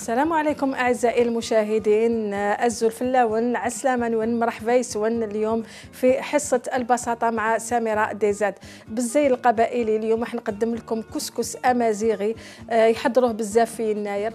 السلام عليكم أعزائي المشاهدين. Azul fellawen ɛeslama nwen mreḥba yeswen اليوم في حصة البساطة مع سميره ديزاد. بالزي القبائلي اليوم راح نقدم لكم كسكس أمازيغي آه، يحضروه بزاف في يناير